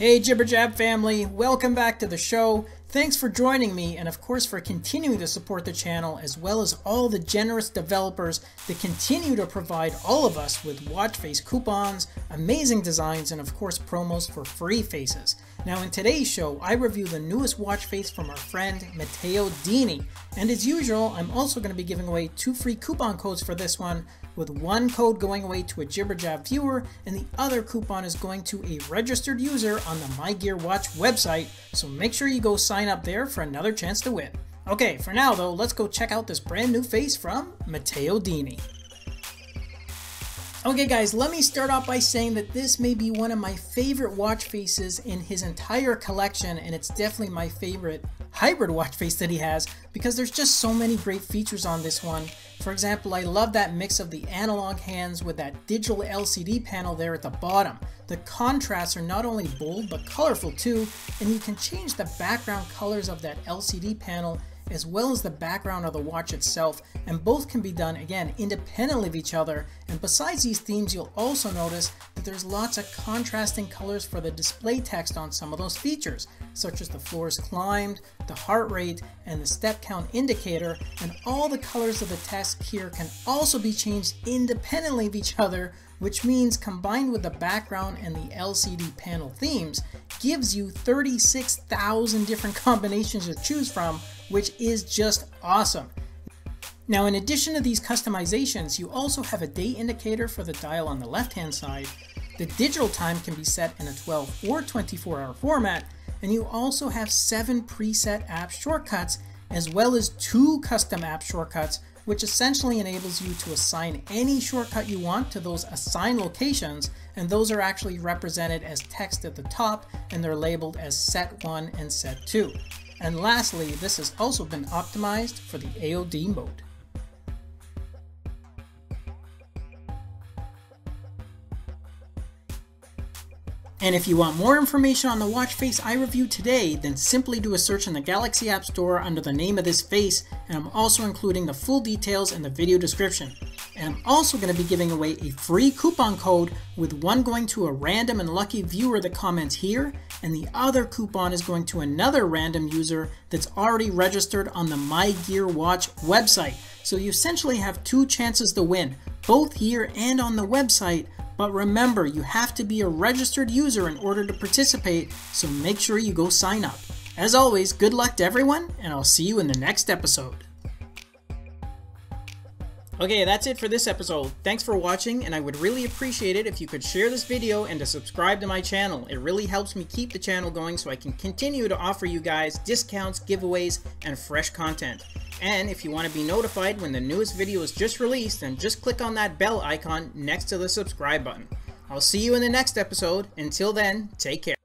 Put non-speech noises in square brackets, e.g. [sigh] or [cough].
Hey Jibber Jab family, welcome back to the show. Thanks for joining me and of course for continuing to support the channel as well as all the generous developers that continue to provide all of us with watch face coupons, amazing designs, and of course promos for free faces. Now in today's show, I review the newest watch face from our friend Matteo Dini. And as usual, I'm also going to be giving away two free coupon codes for this one, with one code going away to a Jibberjab viewer and the other coupon is going to a registered user on the My Gear Watch website, so make sure you go sign up there for another chance to win. Okay, for now though, let's go check out this brand new face from Matteo Dini. Okay guys, let me start off by saying that this may be one of my favorite watch faces in his entire collection and it's definitely my favorite hybrid watch face that he has because there's just so many great features on this one. For example, I love that mix of the analog hands with that digital LCD panel there at the bottom. The contrasts are not only bold but colorful too, and you can change the background colors of that LCD panel as well as the background of the watch itself, and both can be done again independently of each other. And besides these themes, you'll also notice that there's lots of contrasting colors for the display text on some of those features, such as the floors climbed, the heart rate, and the step count indicator, and all the colors of the text here can also be changed independently of each other which means combined with the background and the LCD panel themes, gives you 36,000 different [laughs] combinations to choose from, which is just awesome. Now in addition to these customizations, you also have a day indicator for the dial on the left hand side. The digital time can be set in a 12 or 24 hour format, and you also have 7 preset app shortcuts as well as two custom app shortcuts which essentially enables you to assign any shortcut you want to those assigned locations, and those are actually represented as text at the top, and they're labeled as set 1 and set 2. And lastly, this has also been optimized for the AOD mode. And if you want more information on the watch face I reviewed today, then simply do a search in the Galaxy App Store under the name of this face, and I'm also including the full details in the video description. And I'm also going to be giving away a free coupon code with one going to a random and lucky viewer that comments here, and the other coupon is going to another random user that's already registered on the My Gear Watch website. So you essentially have two chances to win, both here and on the website, but remember, you have to be a registered user in order to participate, so make sure you go sign up. As always, good luck to everyone, and I'll see you in the next episode. Okay, that's it for this episode. Thanks for watching, and I would really appreciate it if you could share this video and to subscribe to my channel. It really helps me keep the channel going so I can continue to offer you guys discounts, giveaways, and fresh content. And if you want to be notified when the newest video is just released, then just click on that bell icon next to the subscribe button. I'll see you in the next episode. Until then, take care.